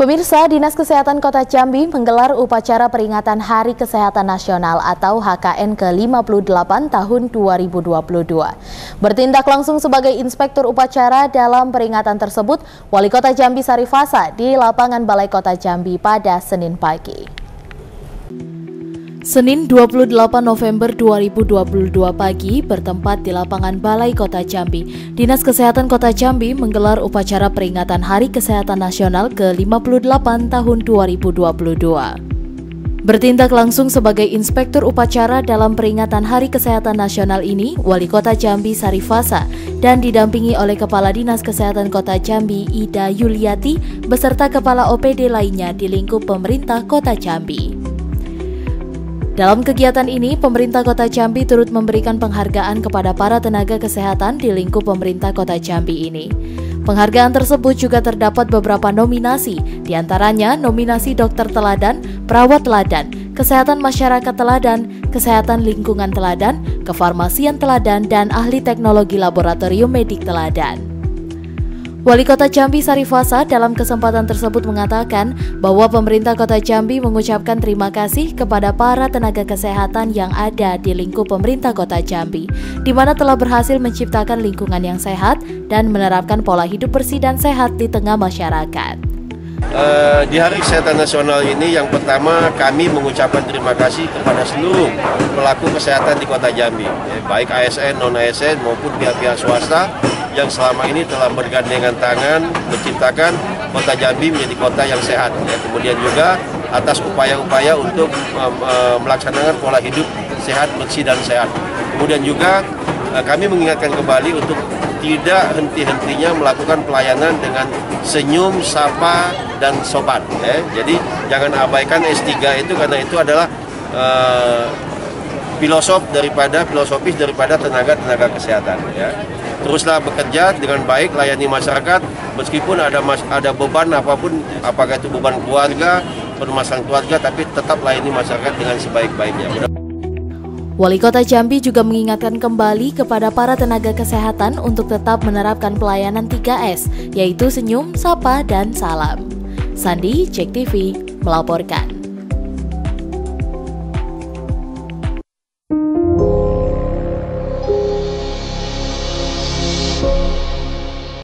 Pemirsa, Dinas Kesehatan Kota Jambi menggelar upacara peringatan Hari Kesehatan Nasional atau HKN ke-58 tahun 2022. Bertindak langsung sebagai inspektur upacara dalam peringatan tersebut, Wali Kota Jambi Sarifasa di lapangan Balai Kota Jambi pada Senin pagi. Senin 28 November 2022 pagi bertempat di lapangan Balai Kota Jambi. Dinas Kesehatan Kota Jambi menggelar upacara peringatan Hari Kesehatan Nasional ke-58 tahun 2022. Bertindak langsung sebagai inspektur upacara dalam peringatan Hari Kesehatan Nasional ini, Wali Kota Jambi Sarifasa dan didampingi oleh Kepala Dinas Kesehatan Kota Jambi Ida Yuliati beserta Kepala OPD lainnya di lingkup pemerintah Kota Jambi. Dalam kegiatan ini, pemerintah Kota Jambi turut memberikan penghargaan kepada para tenaga kesehatan di lingkup pemerintah Kota Jambi ini. Penghargaan tersebut juga terdapat beberapa nominasi, di antaranya nominasi dokter teladan, perawat teladan, kesehatan masyarakat teladan, kesehatan lingkungan teladan, kefarmasian teladan, dan ahli teknologi laboratorium medik teladan. Wali Kota Jambi Sarifasa dalam kesempatan tersebut mengatakan bahwa pemerintah Kota Jambi mengucapkan terima kasih kepada para tenaga kesehatan yang ada di lingkup pemerintah Kota Jambi, di mana telah berhasil menciptakan lingkungan yang sehat dan menerapkan pola hidup bersih dan sehat di tengah masyarakat. Uh, di Hari Kesehatan Nasional ini yang pertama kami mengucapkan terima kasih kepada seluruh pelaku kesehatan di Kota Jambi, ya, baik ASN, non-ASN maupun pihak-pihak swasta yang selama ini telah bergandengan tangan menciptakan kota Jambi menjadi kota yang sehat. Ya, kemudian juga atas upaya-upaya untuk um, uh, melaksanakan pola hidup sehat, bersih dan sehat. Kemudian juga uh, kami mengingatkan kembali untuk tidak henti-hentinya melakukan pelayanan dengan senyum, sapa, dan sopan. Ya. Jadi jangan abaikan S3 itu karena itu adalah uh, filosof daripada filosofis daripada tenaga-tenaga kesehatan. Ya teruslah bekerja dengan baik layani masyarakat meskipun ada mas, ada beban apa pun apakah itu beban keluarga permasalahan keluarga tapi tetap layani masyarakat dengan sebaik-baiknya. Wali Kota Jambi juga mengingatkan kembali kepada para tenaga kesehatan untuk tetap menerapkan pelayanan 3S, yaitu senyum, sapa, dan salam. Sandi, Cek TV, melaporkan.